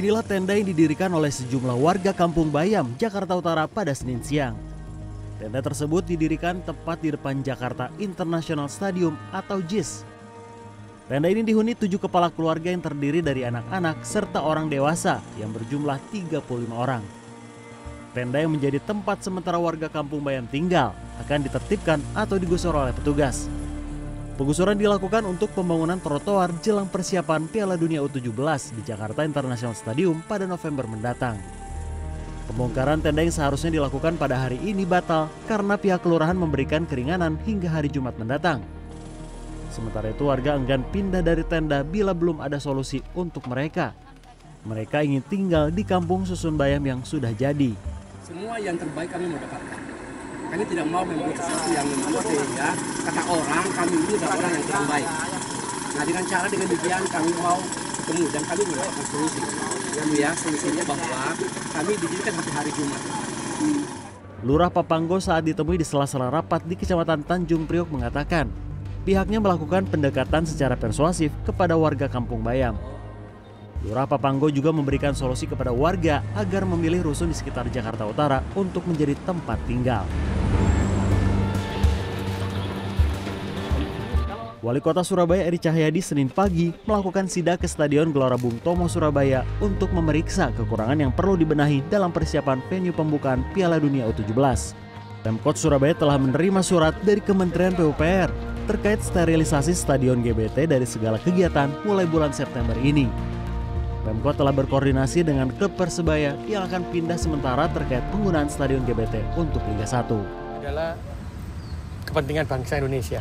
Inilah tenda yang didirikan oleh sejumlah warga Kampung Bayam, Jakarta Utara pada Senin siang. Tenda tersebut didirikan tepat di depan Jakarta International Stadium atau JIS. Tenda ini dihuni tujuh kepala keluarga yang terdiri dari anak-anak serta orang dewasa yang berjumlah 35 orang. Tenda yang menjadi tempat sementara warga Kampung Bayam tinggal akan ditertibkan atau digusur oleh petugas. Penggusuran dilakukan untuk pembangunan trotoar jelang persiapan Piala Dunia U17 di Jakarta International Stadium pada November mendatang. Pembongkaran tenda yang seharusnya dilakukan pada hari ini batal karena pihak kelurahan memberikan keringanan hingga hari Jumat mendatang. Sementara itu warga enggan pindah dari tenda bila belum ada solusi untuk mereka. Mereka ingin tinggal di kampung Susun Bayam yang sudah jadi. Semua yang terbaik kami mau dapatkan. Kami tidak mau membuat sesuatu yang membuat sehingga kata orang kami ini adalah orang yang kurang baik. Nah dengan cara dengan demikian kami mau ketemu dan kami mendapatkan solusi. Yang ya solusinya bahwa kami didirikan sampai hari Jumat. Lurah Papanggo saat ditemui di sela-sela rapat di Kecamatan Tanjung Priok mengatakan pihaknya melakukan pendekatan secara persuasif kepada warga Kampung Bayam. Lurah Papanggo juga memberikan solusi kepada warga agar memilih rusun di sekitar Jakarta Utara untuk menjadi tempat tinggal. Wali Kota Surabaya Eri Cahyadi Senin pagi melakukan sidak ke Stadion Gelora Bung Tomo Surabaya untuk memeriksa kekurangan yang perlu dibenahi dalam persiapan venue pembukaan Piala Dunia U17. Pemkot Surabaya telah menerima surat dari Kementerian PUPR terkait sterilisasi Stadion GBT dari segala kegiatan mulai bulan September ini. Pemkot telah berkoordinasi dengan klub Persebaya yang akan pindah sementara terkait penggunaan Stadion GBT untuk Liga 1. Adalah kepentingan bangsa Indonesia.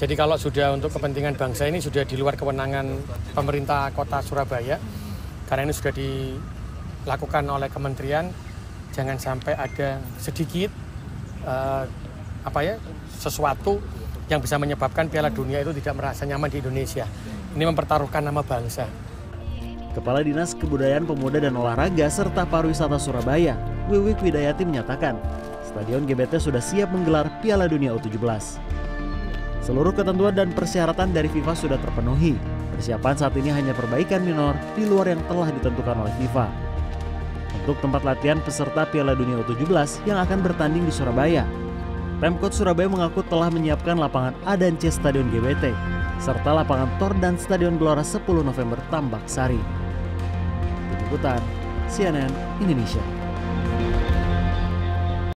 Jadi kalau sudah untuk kepentingan bangsa ini sudah di luar kewenangan pemerintah kota Surabaya, karena ini sudah dilakukan oleh kementerian, jangan sampai ada sedikit uh, apa ya sesuatu yang bisa menyebabkan Piala Dunia itu tidak merasa nyaman di Indonesia. Ini mempertaruhkan nama bangsa. Kepala Dinas Kebudayaan Pemuda dan Olahraga serta Pariwisata Surabaya, Wiwik Widayati menyatakan, Stadion GBT sudah siap menggelar Piala Dunia U17. Seluruh ketentuan dan persyaratan dari FIFA sudah terpenuhi. Persiapan saat ini hanya perbaikan minor di luar yang telah ditentukan oleh FIFA. Untuk tempat latihan peserta Piala Dunia U17 yang akan bertanding di Surabaya, Pemkot Surabaya mengaku telah menyiapkan lapangan A dan C Stadion GBT, serta lapangan Tor dan Stadion Gelora 10 November Tambak Sari. Liputan CNN Indonesia.